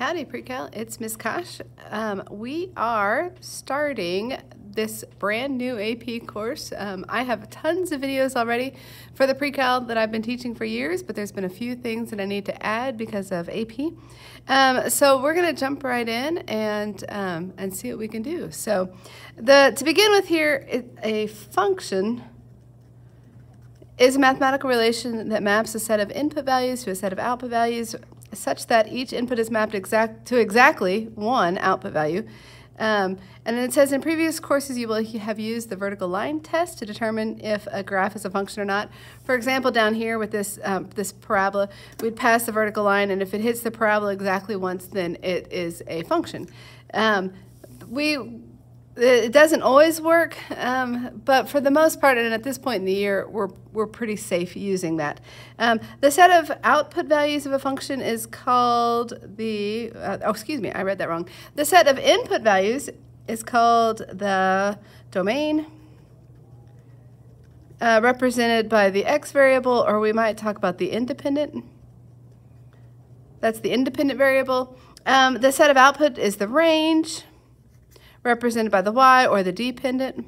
Howdy, Pre-Cal. It's Miss Kosh. Um, we are starting this brand new AP course. Um, I have tons of videos already for the Pre-Cal that I've been teaching for years, but there's been a few things that I need to add because of AP. Um, so we're going to jump right in and um, and see what we can do. So, the to begin with here, it, a function is a mathematical relation that maps a set of input values to a set of output values such that each input is mapped exact to exactly one output value. Um, and it says in previous courses you will have used the vertical line test to determine if a graph is a function or not. For example, down here with this um, this parabola, we'd pass the vertical line, and if it hits the parabola exactly once, then it is a function. Um, we it doesn't always work, um, but for the most part, and at this point in the year, we're, we're pretty safe using that. Um, the set of output values of a function is called the, uh, oh, excuse me, I read that wrong. The set of input values is called the domain, uh, represented by the x variable, or we might talk about the independent. That's the independent variable. Um, the set of output is the range represented by the y or the dependent.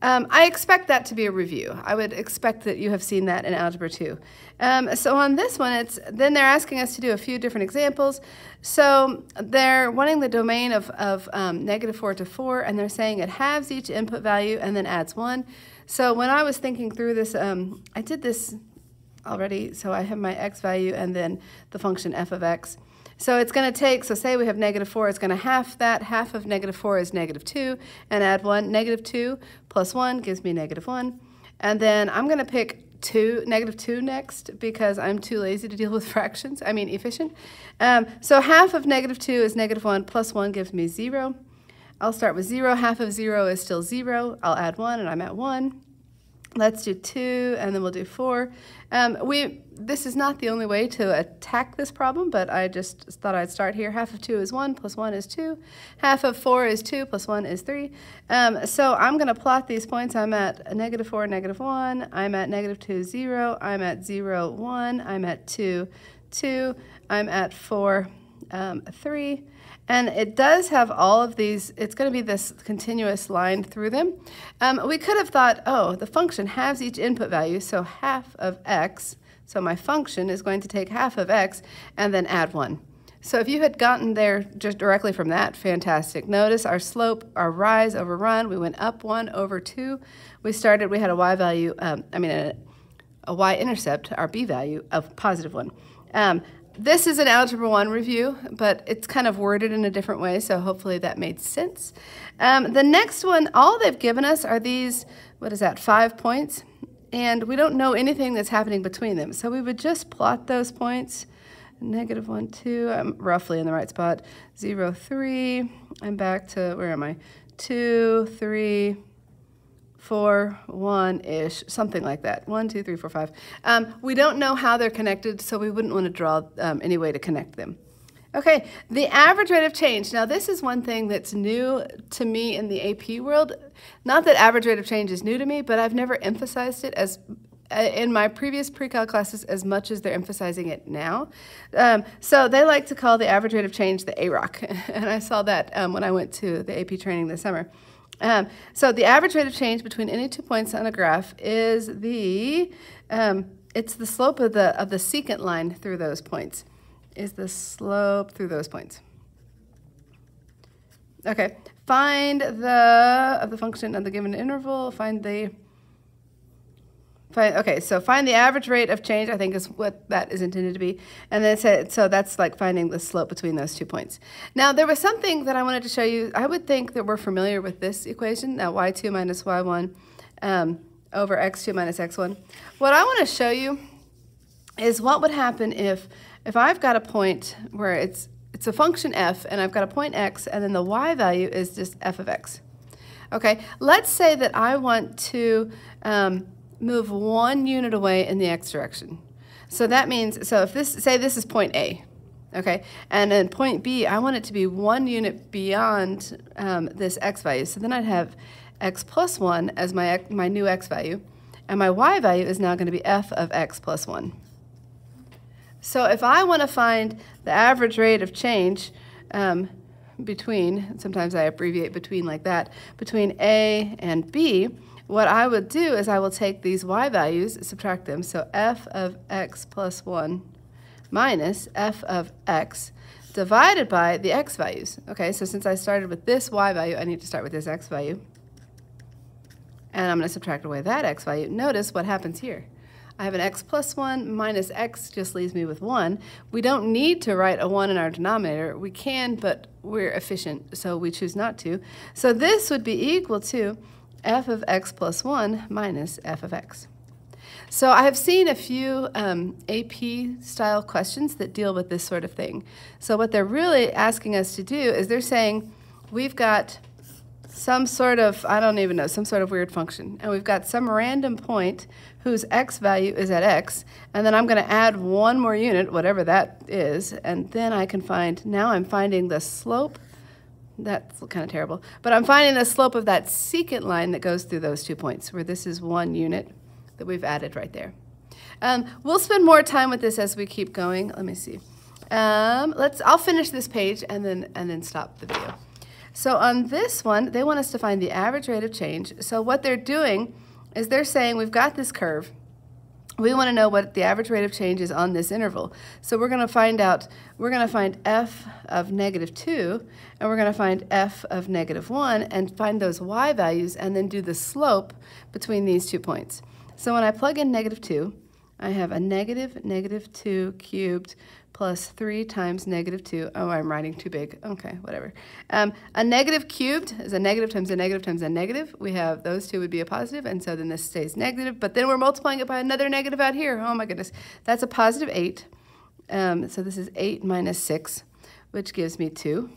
Um, I expect that to be a review. I would expect that you have seen that in Algebra 2. Um, so on this one, it's then they're asking us to do a few different examples. So they're wanting the domain of, of um, negative 4 to 4, and they're saying it halves each input value and then adds 1. So when I was thinking through this, um, I did this already. So I have my x value and then the function f of x. So it's going to take, so say we have negative 4, it's going to half that. Half of negative 4 is negative 2, and add 1. Negative 2 plus 1 gives me negative 1. And then I'm going to pick 2, negative 2 next because I'm too lazy to deal with fractions, I mean efficient. Um, so half of negative 2 is negative 1, plus 1 gives me 0. I'll start with 0. Half of 0 is still 0. I'll add 1, and I'm at 1. Let's do 2, and then we'll do 4. Um, we, this is not the only way to attack this problem, but I just thought I'd start here. Half of 2 is 1, plus 1 is 2. Half of 4 is 2, plus 1 is 3. Um, so I'm going to plot these points. I'm at negative 4, negative 1. I'm at negative two, zero. I'm at zero, one. I'm at 2, 2. I'm at 4, um, 3. And it does have all of these, it's going to be this continuous line through them. Um, we could have thought, oh, the function halves each input value, so half of x. So my function is going to take half of x and then add 1. So if you had gotten there just directly from that, fantastic. Notice our slope, our rise over run, we went up 1 over 2. We started, we had a y value, um, I mean a, a y-intercept, our b value, of positive 1. Um, this is an Algebra 1 review, but it's kind of worded in a different way, so hopefully that made sense. Um, the next one, all they've given us are these, what is that, five points? And we don't know anything that's happening between them. So we would just plot those points. Negative 1, 2, I'm roughly in the right spot. 0, 3, I'm back to, where am I? 2, 3, four, one-ish, something like that. One, two, three, four, five. Um, we don't know how they're connected, so we wouldn't want to draw um, any way to connect them. Okay, the average rate of change. Now, this is one thing that's new to me in the AP world. Not that average rate of change is new to me, but I've never emphasized it as uh, in my previous pre-cal classes as much as they're emphasizing it now. Um, so they like to call the average rate of change the AROC, and I saw that um, when I went to the AP training this summer. Um, so the average rate of change between any two points on a graph is the um, it's the slope of the of the secant line through those points. Is the slope through those points. Okay, find the of the function of the given interval. Find the okay, so find the average rate of change, I think is what that is intended to be. And then said, so that's like finding the slope between those two points. Now, there was something that I wanted to show you. I would think that we're familiar with this equation, now y2 minus y1 um, over x2 minus x1. What I want to show you is what would happen if, if I've got a point where it's, it's a function f, and I've got a point x, and then the y value is just f of x. Okay, let's say that I want to... Um, move one unit away in the x direction. So that means, so if this, say this is point A, okay, and then point B, I want it to be one unit beyond um, this x value. So then I'd have x plus 1 as my, my new x value, and my y value is now going to be f of x plus 1. So if I want to find the average rate of change um, between, sometimes I abbreviate between like that, between A and B, what I would do is I will take these y values, subtract them. So f of x plus 1 minus f of x divided by the x values. Okay, so since I started with this y value, I need to start with this x value. And I'm going to subtract away that x value. Notice what happens here. I have an x plus 1 minus x just leaves me with 1. We don't need to write a 1 in our denominator. We can, but we're efficient, so we choose not to. So this would be equal to f of x plus 1 minus f of x. So I have seen a few um, AP style questions that deal with this sort of thing. So what they're really asking us to do is they're saying we've got some sort of, I don't even know, some sort of weird function. And we've got some random point whose x value is at x, and then I'm going to add one more unit, whatever that is, and then I can find, now I'm finding the slope that's kind of terrible. But I'm finding the slope of that secant line that goes through those two points, where this is one unit that we've added right there. Um, we'll spend more time with this as we keep going. Let me see. Um, let's. I'll finish this page and then and then stop the video. So on this one, they want us to find the average rate of change. So what they're doing is they're saying we've got this curve we want to know what the average rate of change is on this interval. So we're going to find out, we're going to find f of negative 2, and we're going to find f of negative 1, and find those y values, and then do the slope between these two points. So when I plug in negative 2, I have a negative negative 2 cubed plus 3 times negative 2. Oh, I'm writing too big. Okay, whatever. Um, a negative cubed is a negative times a negative times a negative. We have those two would be a positive, and so then this stays negative. But then we're multiplying it by another negative out here. Oh, my goodness. That's a positive 8. Um, so this is 8 minus 6, which gives me 2.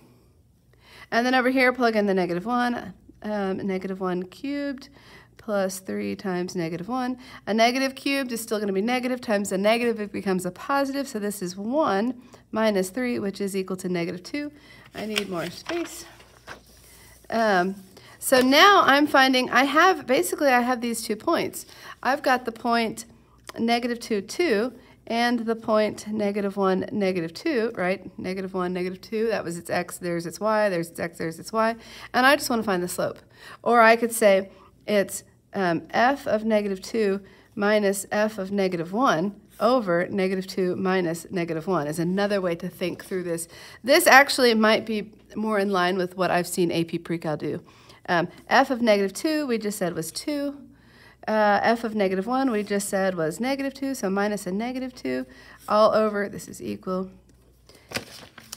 And then over here, plug in the negative 1, um, negative 1 cubed plus 3 times negative 1. A negative cubed is still going to be negative times a negative. It becomes a positive. So this is 1 minus 3, which is equal to negative 2. I need more space. Um, so now I'm finding, I have, basically I have these two points. I've got the point negative 2, 2, and the point negative 1, negative 2, right? Negative 1, negative 2, that was its x, there's its y, there's its x, there's its y. And I just want to find the slope. Or I could say it's um, f of negative 2 minus f of negative 1 over negative 2 minus negative 1 is another way to think through this. This actually might be more in line with what I've seen AP Pre-Cal do. Um, f of negative 2 we just said was 2. Uh, f of negative 1 we just said was negative 2, so minus a negative 2 all over, this is equal.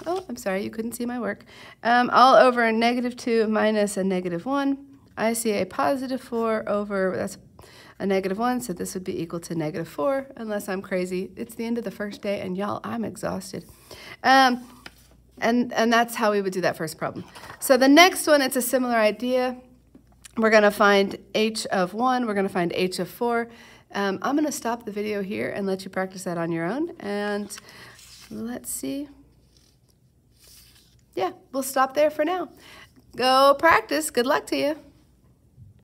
Oh, I'm sorry, you couldn't see my work. Um, all over negative 2 minus a negative 1 I see a positive 4 over, that's a negative 1, so this would be equal to negative 4, unless I'm crazy. It's the end of the first day, and y'all, I'm exhausted. Um, and, and that's how we would do that first problem. So the next one, it's a similar idea. We're going to find h of 1. We're going to find h of 4. Um, I'm going to stop the video here and let you practice that on your own. And let's see. Yeah, we'll stop there for now. Go practice. Good luck to you.